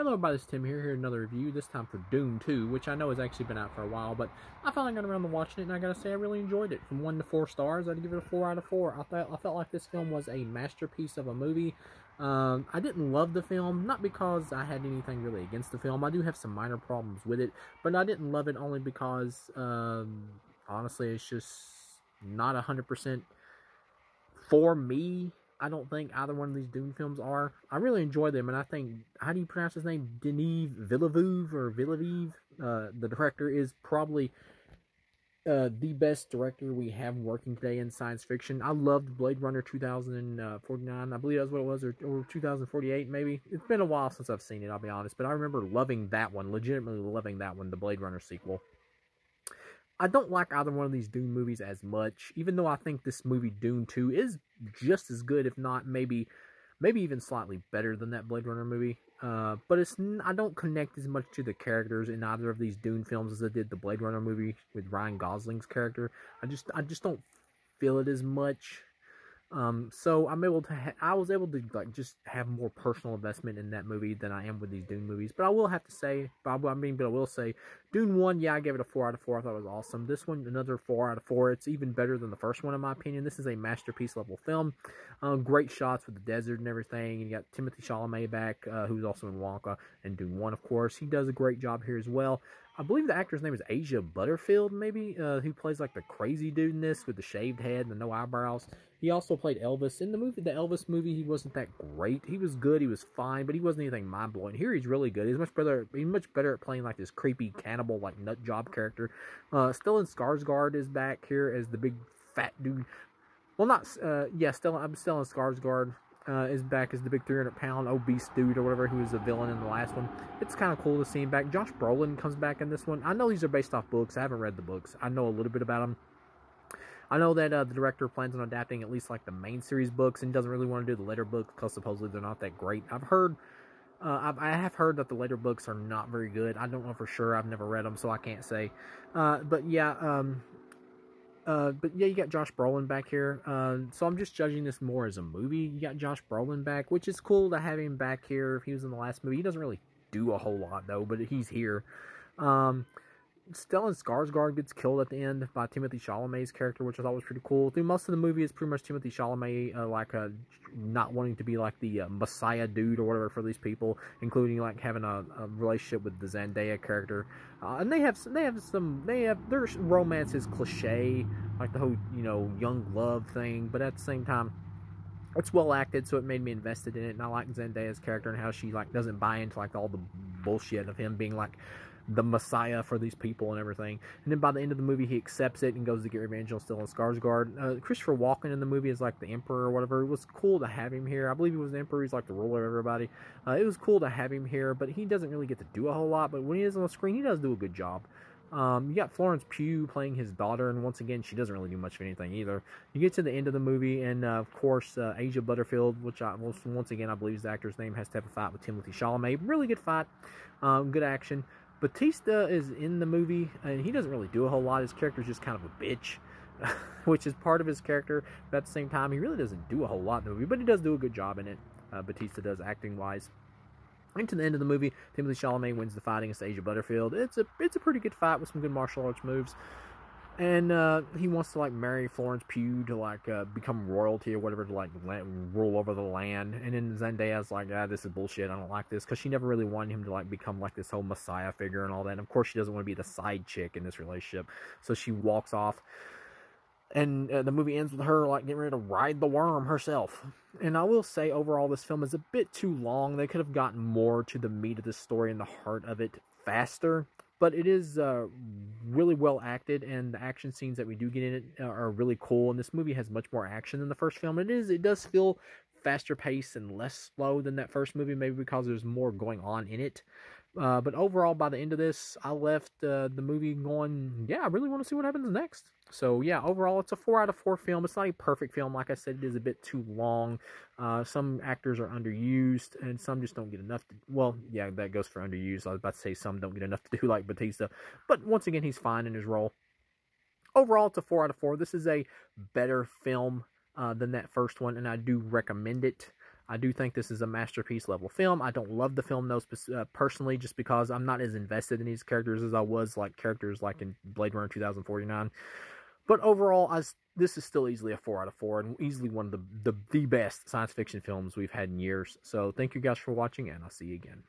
Hello everybody, it's Tim here, here another review, this time for Dune 2, which I know has actually been out for a while, but I finally got around to watching it, and I gotta say I really enjoyed it. From 1 to 4 stars, I'd give it a 4 out of 4. I felt, I felt like this film was a masterpiece of a movie. Um, I didn't love the film, not because I had anything really against the film. I do have some minor problems with it, but I didn't love it only because, um, honestly, it's just not 100% for me I don't think either one of these Dune films are. I really enjoy them, and I think, how do you pronounce his name? Denis Villeneuve, or Villeneuve? Uh, the director is probably uh, the best director we have working today in science fiction. I loved Blade Runner 2049. I believe that's what it was, or, or 2048 maybe. It's been a while since I've seen it, I'll be honest, but I remember loving that one, legitimately loving that one, the Blade Runner sequel. I don't like either one of these Dune movies as much, even though I think this movie Dune 2 is just as good, if not maybe maybe even slightly better than that Blade Runner movie. Uh, but it's I don't connect as much to the characters in either of these Dune films as I did the Blade Runner movie with Ryan Gosling's character. I just I just don't feel it as much. Um, so I'm able to, I was able to like just have more personal investment in that movie than I am with these Dune movies. But I will have to say, I mean, but I will say, Dune one, yeah, I gave it a four out of four. I thought it was awesome. This one, another four out of four. It's even better than the first one in my opinion. This is a masterpiece level film. Um, great shots with the desert and everything. And you got Timothy Chalamet back, uh, who's also in Wonka and Dune one, of course. He does a great job here as well. I believe the actor's name is Asa Butterfield, maybe, uh, who plays like the crazy dude in this with the shaved head and the no eyebrows. He also played Elvis. In the movie, the Elvis movie, he wasn't that great. He was good, he was fine, but he wasn't anything mind-blowing. Here he's really good. He's much better he's much better at playing like this creepy cannibal, like nut job character. Uh, Stellan Skarsgård is back here as the big fat dude. Well, not, uh, yeah, Stellan, I'm Stellan Skarsgård uh, is back as the big 300 pound obese dude or whatever who was a villain in the last one. It's kind of cool to see him back. Josh Brolin comes back in this one. I know these are based off books. I haven't read the books. I know a little bit about them. I know that uh, the director plans on adapting at least like the main series books and doesn't really want to do the later books because supposedly they're not that great. I've heard, uh, I have heard that the later books are not very good. I don't know for sure. I've never read them, so I can't say. Uh, but yeah, um, uh, but yeah, you got Josh Brolin back here. Uh, so I'm just judging this more as a movie. You got Josh Brolin back, which is cool to have him back here. If he was in the last movie, he doesn't really do a whole lot though, but he's here. Um, Stellan Skarsgård gets killed at the end by Timothy Chalamet's character, which I thought was pretty cool. Through most of the movie, it's pretty much Timothy Chalamet, uh, like, uh, not wanting to be, like, the uh, messiah dude or whatever for these people, including, like, having a, a relationship with the Zendaya character. Uh, and they have, they have some, they have, their romance is cliche, like the whole, you know, young love thing, but at the same time, it's well acted, so it made me invested in it, and I like Zendaya's character and how she, like, doesn't buy into, like, all the bullshit of him being, like, the messiah for these people and everything. And then by the end of the movie, he accepts it and goes to get revenge on Stellan Skarsgård. Uh, Christopher Walken in the movie is like the emperor or whatever. It was cool to have him here. I believe he was the emperor. He's like the ruler of everybody. Uh, it was cool to have him here, but he doesn't really get to do a whole lot. But when he is on the screen, he does do a good job. Um, you got Florence Pugh playing his daughter, and once again, she doesn't really do much of anything either. You get to the end of the movie, and uh, of course, uh, Asa Butterfield, which I, once again I believe is the actor's name, has to have a fight with Timothy Chalamet. Really good fight, um, good action. Batista is in the movie, and he doesn't really do a whole lot. His character is just kind of a bitch, which is part of his character. But at the same time, he really doesn't do a whole lot in the movie, but he does do a good job in it. Uh, Batista does acting-wise. Into the end of the movie, Timothée Chalamet wins the fight against Asa Butterfield. It's a it's a pretty good fight with some good martial arts moves and uh, he wants to like marry Florence Pugh to like uh, become royalty or whatever to like rule over the land. And then Zendaya's like, ah, this is bullshit. I don't like this because she never really wanted him to like become like this whole messiah figure and all that. And of course, she doesn't want to be the side chick in this relationship, so she walks off. And uh, the movie ends with her like getting ready to ride the worm herself. And I will say, overall, this film is a bit too long. They could have gotten more to the meat of the story and the heart of it faster but it is uh, really well acted and the action scenes that we do get in it uh, are really cool and this movie has much more action than the first film. It is it does feel faster paced and less slow than that first movie maybe because there's more going on in it uh, but overall, by the end of this, I left uh, the movie going, yeah, I really want to see what happens next. So, yeah, overall, it's a 4 out of 4 film. It's not a perfect film. Like I said, it is a bit too long. Uh, some actors are underused, and some just don't get enough to, well, yeah, that goes for underused. I was about to say some don't get enough to do like Batista. But once again, he's fine in his role. Overall, it's a 4 out of 4. This is a better film uh, than that first one, and I do recommend it. I do think this is a masterpiece level film. I don't love the film though uh, personally, just because I'm not as invested in these characters as I was like characters like in Blade Runner 2049. But overall, I, this is still easily a four out of four, and easily one of the, the the best science fiction films we've had in years. So thank you guys for watching, and I'll see you again.